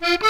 Bye-bye.